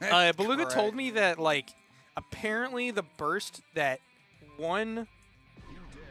Uh, Beluga Correct. told me that like apparently the burst that one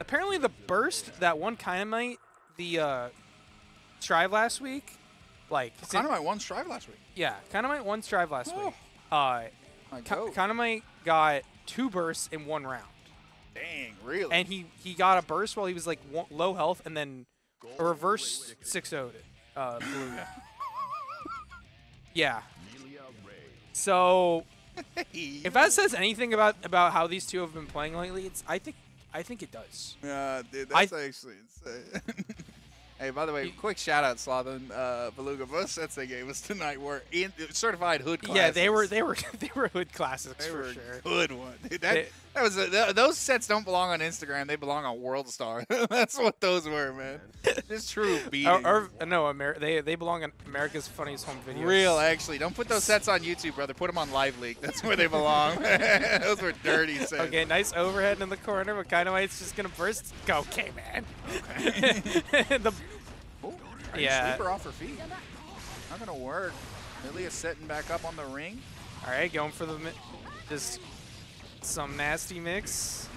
apparently the burst that one Kynomite the uh strive last week like of my one strive last week. yeah Kynomite won strive last Oh. week. Uh My Ky- goat. Kynomite got two bursts in one round. Dang, really? And he he got a burst while he was like low health and then a reverse 6 0 uh Beluga. yeah. So if that says anything about about how these two have been playing lately, it's I think I think it does. Yeah, dude, I- that's actually insane. hey, by the way, quick shout out, Slothin, uh, Beluga. Most sets they gave us tonight were in, certified hood classes. Yeah, they were they were they were hood classics They for were sure. good one. Dude, that, They- that was a, th- those sets don't belong on Instagram. They belong on World Star. That's what those were, man. Just true beating. Or, or no, Amer- they they belong in America's funniest home videos. Real, actually. Don't put those sets on YouTube, brother. Put them on Live Leak. That's where they belong. those were dirty sets. Okay, nice overhead in the corner, but Kynomite's just gonna burst. Go, okay, man. Okay. the, Ooh, Yeah. Sleeper off her feet. Not gonna work. Lilia setting back up on the ring. all right, going for the just some nasty mix.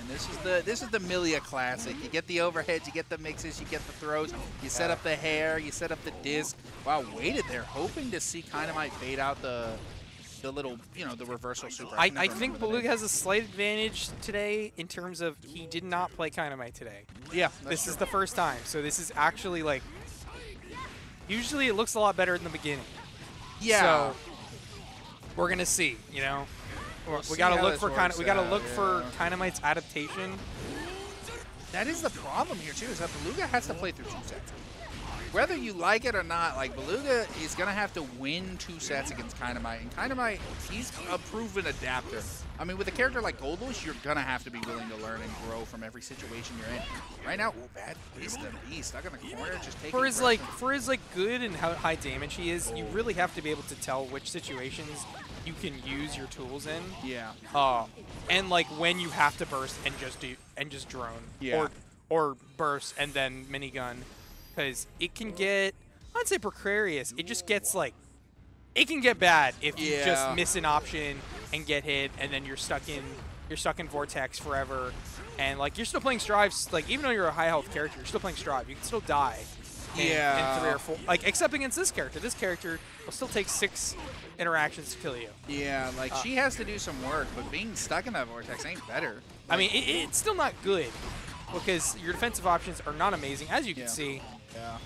And this is the this is the Millia classic. You get the overheads, you get the mixes, you get the throws, you set up the hair, you set up the disc. Wow, waited there, hoping to see Kynomite fade out the the little, you know, the reversal super. I, I think Beluga has a slight advantage today in terms of he did not play Kynomite today. Yeah, this is the first time, so this is actually like. Usually it looks a lot better in the beginning. yeah. So we're gonna see, you know. We're- We'll we gotta look for kind of we gotta out, look for yeah. Kynomite's adaptation. That is the problem here too, is that Beluga has to play through two sets. Whether you like it or not, like Beluga is gonna have to win two sets against Kynomite, and Kynomite, he's a proven adapter. I mean, with a character like Goldlewis, you're gonna have to be willing to learn and grow from every situation you're in. Right now, ooh, bad beast the beast, stuck in the corner, just taking For his like for his like good and how high damage he is, you really have to be able to tell which situations you can use your tools in. yeah, Uh, and like when you have to burst and just do and just drone. Yeah. Or or burst and then minigun, because it can get I'd say precarious. It just gets like it can get bad if you just miss an option and get hit, and then you're stuck in you're stuck in vortex forever. And like you're still playing strives, like even though you're a high health character, you're still playing strive. You can still die. In, Yeah. in three or four, like except against this character. This character will still take six interactions to kill you. yeah, like uh. she has to do some work, but being stuck in that vortex ain't better. I mean, it, it's still not good because your defensive options are not amazing, as you can Yeah. see. Yeah.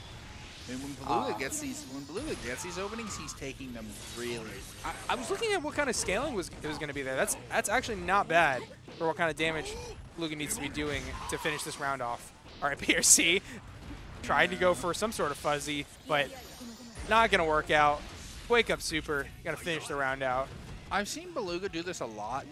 And when Beluga Ah. gets these, when Beluga gets these openings, he's taking them really. I, I was looking at what kind of scaling was it was going to be there. That's that's actually not bad for what kind of damage Luga needs to be doing to finish this round off. All right, PRC trying to go for some sort of fuzzy, but not going to work out. Wake up, super. Got to finish the round out. I've seen Beluga do this a lot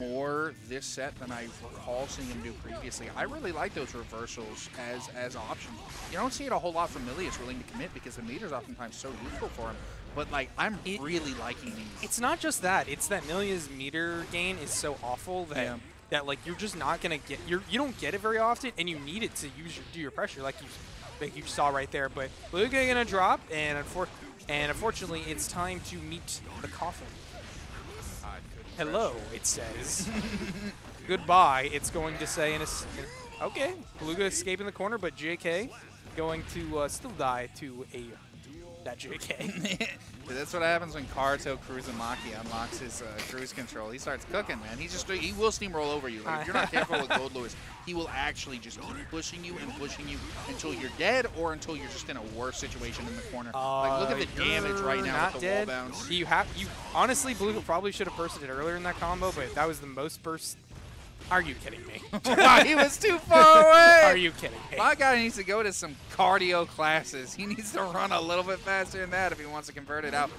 more this set than I recall seeing him do previously. I really like those reversals as as options. You don't see it a whole lot from Milius willing to commit because the meter's oftentimes so useful for him. But like, I'm It- really liking these. It's not just that. It's that Millia's meter gain is so awful that Yeah. that like you're just not gonna get you're you don't get it very often, and you need it to use your do your pressure like you like you saw right there. But Luga gonna drop, and unfor- and unfortunately, it's time to meet the coffin. Hello, it says. Goodbye. It's going to say in a okay. Beluga escaping the corner, but JK going to uh, still die to a that JK. That's what happens when Karuto Kuruzumaki unlocks his uh, cruise control. He starts cooking, man. He just he will steamroll over you. Like, if you're not careful with Goldlewis, he will actually just keep pushing you and pushing you until you're dead or until you're just in a worse situation in the corner. like look at the Uh, damage right now Not with the dead. wall bounce. You have you honestly, Blue probably should have bursted it earlier in that combo, but that was the most burst. Are you kidding me? he was too far away. Are you kidding me? My guy needs to go to some cardio classes. He needs to run a little bit faster than that if he wants to convert it out.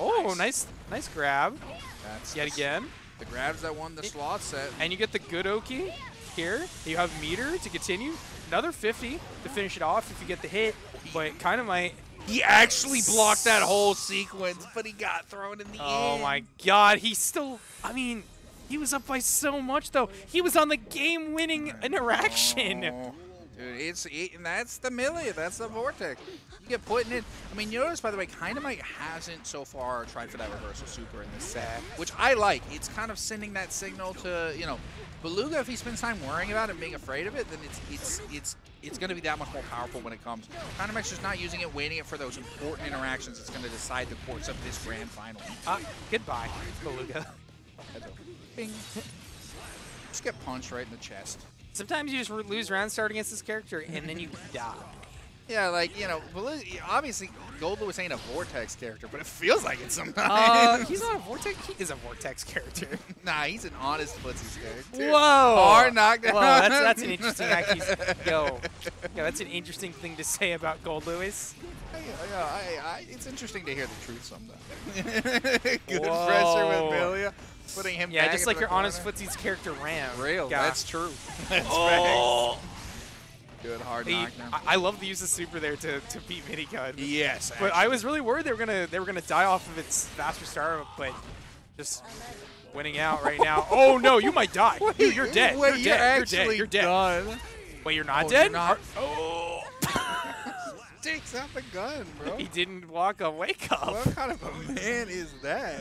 Oh, nice, nice grab That's yet the- again, The grabs that won the slot set. and you get the good Oki here. You have meter to continue, another 50 to finish it off if you get the hit, but Kynomite. He actually blocked that whole sequence, but he got thrown in the Oh end. my God, he still. I mean, he was up by so much though. He was on the game-winning interaction. Oh. Dude, it's it, and that's the Millia, that's the Vortex. You get put in it. I mean, you notice by the way, Kynomite hasn't so far tried for that reversal super in this set, which I like. It's kind of sending that signal to you know, Beluga. If he spends time worrying about it and being afraid of it, then it's it's it's it's going to be that much more powerful when it comes. Kynomite's just not using it, waiting it for those important interactions. that's going to decide the course of this grand final. Uh, goodbye, Beluga. Bing. Just get punched right in the chest. Sometimes you just lose rounds start against this character, and then you die. Yeah, like, you know, obviously Gold Goldlewis ain't a Vortex character, but it feels like it sometimes. Uh, he's not a Vortex. He is a Vortex character. nah, he's an honest Footsies character. Whoa! Hard knockdown. Whoa, that's, that's an interesting accusation. Yo, yo, that's an interesting thing to say about Goldlewis. Yeah, I, I, it's interesting to hear the truth sometimes. Good Whoa. pressure with Millia. Putting him yeah, just like your corner. honest Footsie's character Ram. Real, yeah. that's true. That's oh. Good hard he, knockdown. I, I love the use of super there to, to beat minigun. Yes, actually. but I was really worried they were gonna they were gonna die off of its faster start, but just winning out right now. oh no, you might die. Wait, Dude, you're dead. Wait, you're, dead. You're dead. You're dead. Done. Wait, you're not oh, dead? You're not. oh. Takes out the gun, bro. He didn't walk a wake up. What kind of a man is that?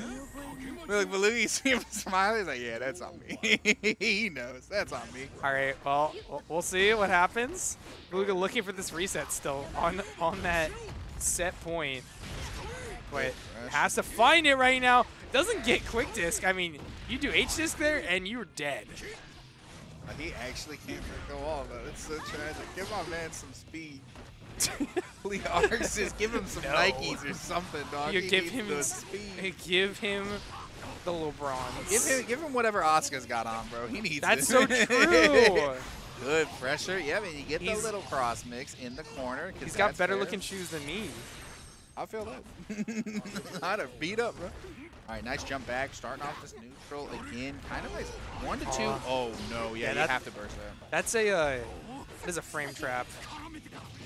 Look, Baloo, you see him smiling. He's like, yeah, that's on me. he knows. That's on me. All right, well, we'll see what happens. Beluga looking for this reset still on on that set point. But has to find it right now. Doesn't get quick disc. I mean, you do H disc there and you're dead. He actually can't go all though. It's so tragic. Give my man some speed. Please, just give him some no. Nikes or something, dog. You he give him the speed. Give him the LeBron. Give him, give him whatever Oscar's got on, bro. He needs That's it. so true. Good pressure. Yeah, I mean, you get he's, the little cross mix in the corner. He's got better fair. looking shoes than me. I feel that. I'd have beat up, bro. All right, nice jump back. Starting off this neutral again. Kind of nice. One to two. Uh, oh, no. Yeah, yeah you have to burst that. That's a, uh, that is a frame trap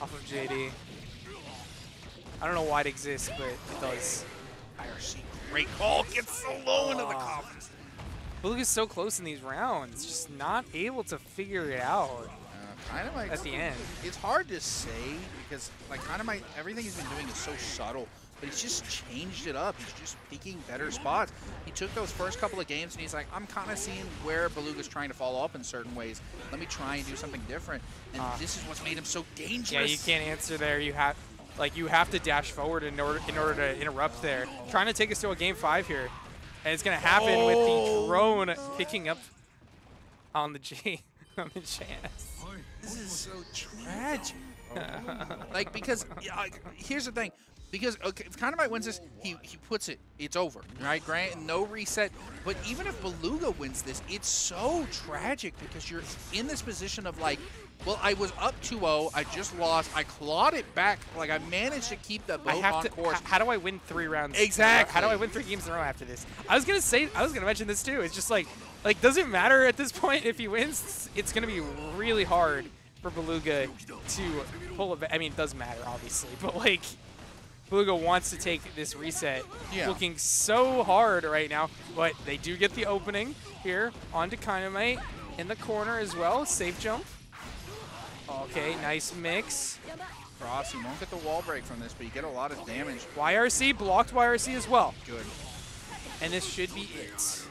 off of JD. I don't know why it exists, but it does. YRC, great call. Gets so low into the confidence. Beluga's so close in these rounds, just not able to figure it out. Uh, kind of like at the end. It's hard to say because like kind of my everything he's been doing is so subtle but he's just changed it up. He's just picking better spots. He took those first couple of games and he's like, I'm kind of seeing where Beluga's trying to follow up in certain ways. Let me try and do something different. And uh, this is what's made him so dangerous. Yeah, you can't answer there. You have like you have to dash forward in order in order to interrupt there. Trying to take us to a game five here. And it's gonna happen oh. with the oh. drone picking up on the G on the chance. This is so tragic. like because uh, here's the thing because okay, if Kynomite wins this, he, he puts it, it's over, right? Grant, no reset. But even if Beluga wins this, it's so tragic because you're in this position of like, well, I was up 2-0, I just lost, I clawed it back, like I managed to keep the boat I have on to, course. How do I win three rounds? Exactly. How do I win three games in a row after this? I was gonna say, I was gonna mention this too. It's just like, like does it matter at this point if he wins? It's gonna be really hard for Beluga to pull it. I mean, it does matter obviously, but like Beluga wants to take this reset. Yeah. Looking so hard right now, but they do get the opening here onto Kynomite in the corner as well. Safe jump. Okay, nice mix. Cross, you won't get the wall break from this, but you get a lot of damage. YRC, blocked YRC as well. Good. And this should be it.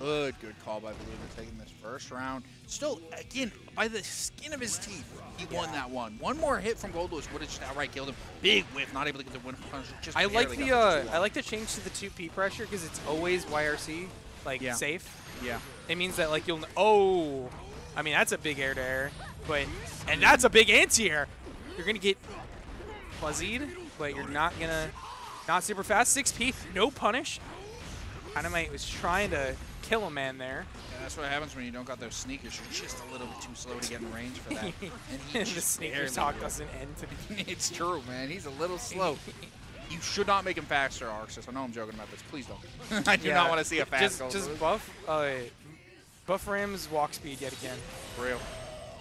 Good, good call by Beluga taking this first round. Still, again, by the skin of his teeth, he yeah. won that one. One more hit from Goldlewis would have just outright killed him. Big whiff, not able to get the win. Just I like the uh, I like the change to the 2P pressure because it's always YRC, like yeah. safe. Yeah. It means that like you'll oh, I mean that's a big air to air, but and that's a big anti-air. You're gonna get fuzzied, but you're not gonna not super fast. 6P, no punish. Kynomite was trying to kill a man there. Yeah, that's what happens when you don't got those sneakers. You're just a little bit too slow to get in range for that. and, the sneakers talk doesn't end. To be. it's true, man. He's a little slow. you should not make him faster, ArcSys. I know I'm joking about this. Please don't. I do yeah. not want to see a fast Just, just buff, uh, buff Ram's walk speed yet again. real.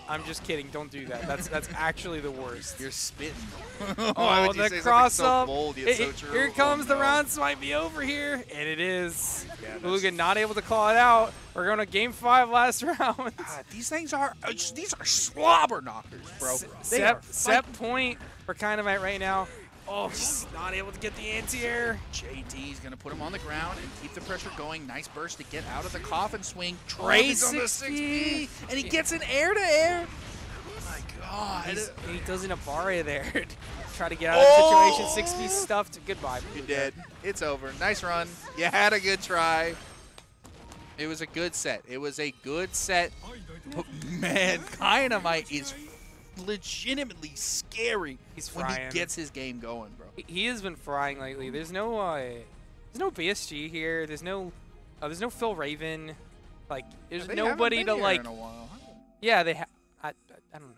I'm just kidding. Don't do that. That's that's actually the worst. You're spitting. Oh, Why would you the say something cross so up. bold, yet It- so it- true? here Oh, comes the no. round swipe be over here, and it is. Yeah, that's- Luga not able to call it out. We're going to game five last round. God, these things are uh, these are slobber knockers, bro. They are Set, set point for kind of at right now. Oh, just not able to get the anti-air. JD's gonna put him on the ground and keep the pressure going. Nice burst to get out of the coffin swing. Oh, Trace on the 6P, and he gets an air to air. Oh my God. He's, he does an Abare there. Try to get out Oh! of the situation. 6B stuffed. Goodbye. You're dead. It's over. Nice run. You had a good try. It was a good set. It was a good set. But man, Kynomite is legitimately scary He's when frying. he gets his game going, bro. He- has been frying lately. There's no uh, there's no BSG here. There's no uh, there's no Phil Raven. Like there's nobody to like. a while, huh? Yeah, they ha- I, I I don't know.